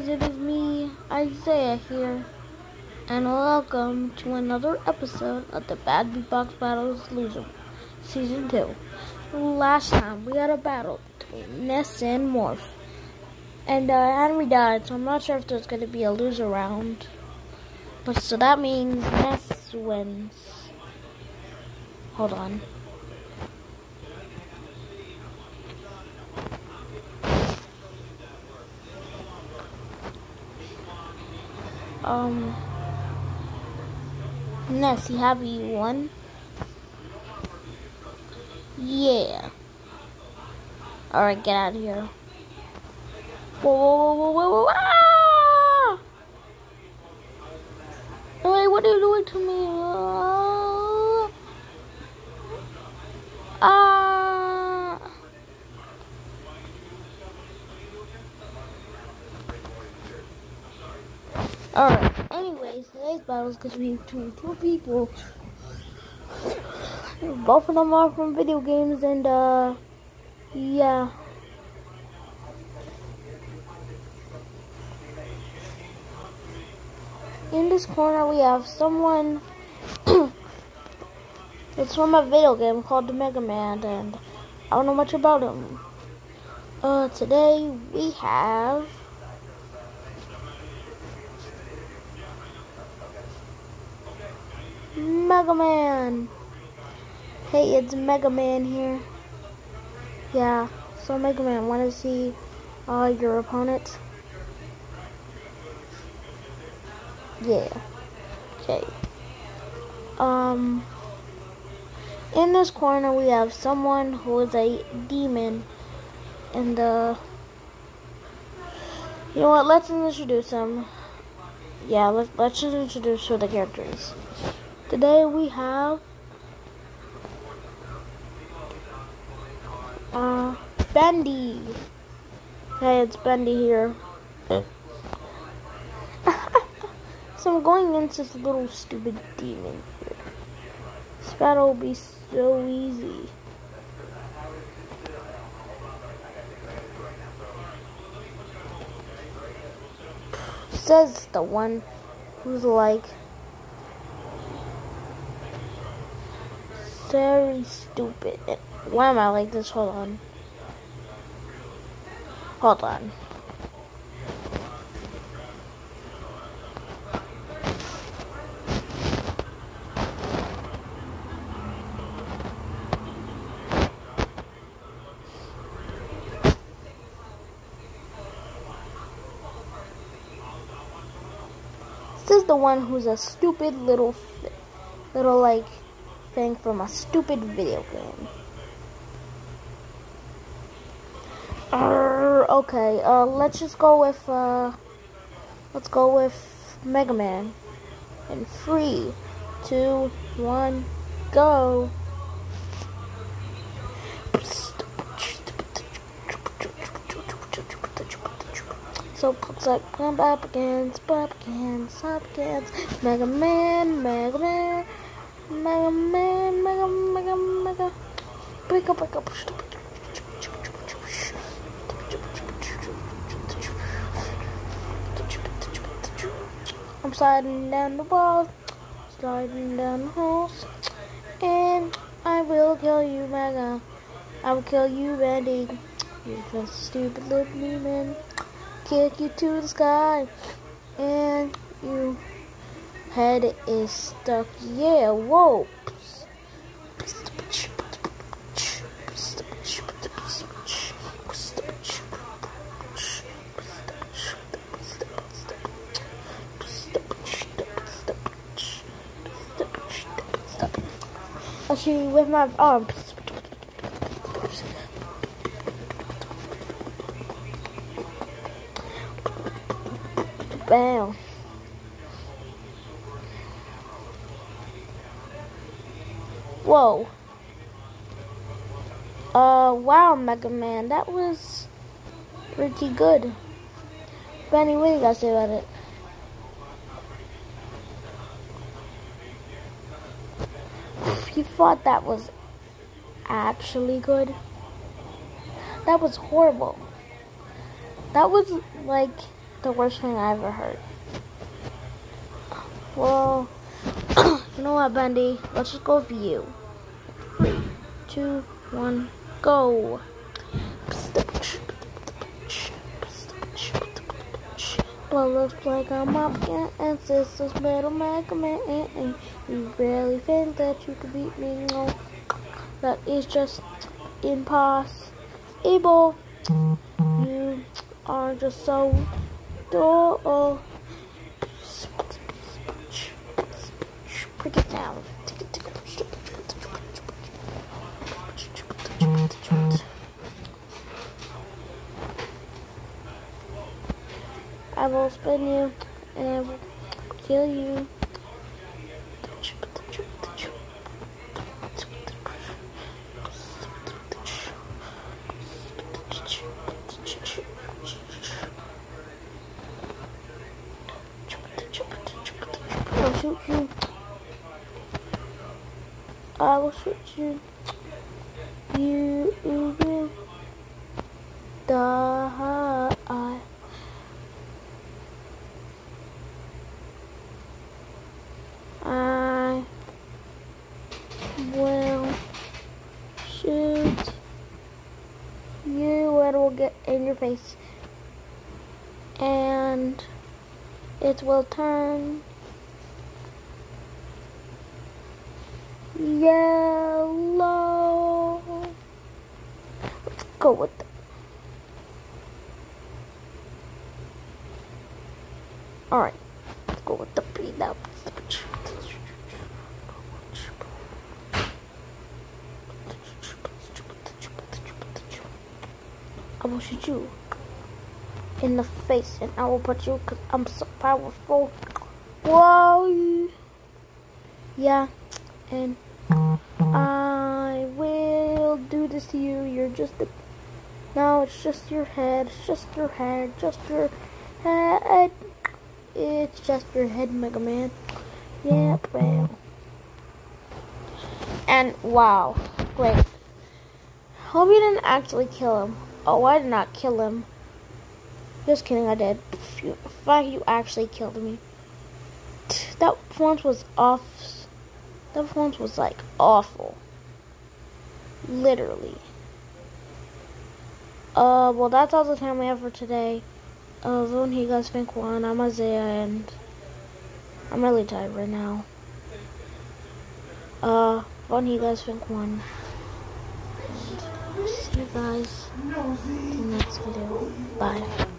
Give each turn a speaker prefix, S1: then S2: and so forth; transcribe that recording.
S1: guys, it is me, Isaiah here, and welcome to another episode of the Bad Beatbox Battles Loser Season 2. Last time we had a battle between Ness and Morph, and uh, Henry died, so I'm not sure if there's going to be a loser round. But so that means Ness wins. Hold on. Um, you have you won? Yeah. Alright, get out of here. Whoa, whoa, whoa, whoa, whoa, whoa, ah! What are you doing to me? Ah! ah. Alright, anyways, today's battle is going between two people. Both of them are from video games, and, uh, yeah. In this corner, we have someone. it's from a video game called the Mega Man, and I don't know much about him. Uh, today we have. Mega Man. Hey, it's Mega Man here. Yeah, so Mega Man, want to see uh, your opponent? Yeah. Okay. Um, in this corner we have someone who is a demon, and uh, you know what? Let's introduce him. Yeah, let's let's just introduce who the characters. Today we have uh Bendy. Hey, it's Bendy here. so I'm going against this little stupid demon here. This battle will be so easy. Says the one who's like very stupid. Why am I like this? Hold on. Hold on. This is the one who's a stupid little, little like thing from a stupid video game. Uh, okay, uh, let's just go with, uh, let's go with Mega Man. In three, two, one, go. So it's like pump up against, up against, up against, Mega Man, Mega Man. Mega Man, Mega, Mega, Mega. Break up, break up. I'm sliding down the walls, sliding down the halls, and I will kill you, Mega. I will kill you, Randy. You're just a stupid little demon. Kick you to the sky, and you head is stuck. Yeah, whoa. I'll shoot you with my arm. Bam. Whoa. Uh, wow, Mega Man, that was pretty good. Benny, what do you to say about it? You thought that was actually good? That was horrible. That was like the worst thing I ever heard. Well, you know what, Bendy? Let's just go for you. Two, one, go. Blood looks like I'm up and sisters metal Man. You really think that you could beat me? No, that is just impossible. You are just so dull. Break it down. I will spin you and I will kill you. I'll shoot you. I will shoot you. You will die. I will shoot you. It will get in your face. And it will turn yellow. Let's go with it. Alright, let's go with the beat up. Will shoot you in the face and I will put you because I'm so powerful. Whoa. Yeah. And I will do this to you. You're just a... No, it's just your head. It's just your head. Just your head. It's just your head, Mega Man. Yeah, bam. And wow. Great. Hope you didn't actually kill him. Oh, I did not kill him. Just kidding, I did. In fact, you actually killed me. That performance was off. That performance was like awful. Literally. Uh, well, that's all the time we have for today. Uh, here guys think one. I'm Isaiah, and I'm really tired right now. Uh, here guys think one. You guys in the next video. Bye.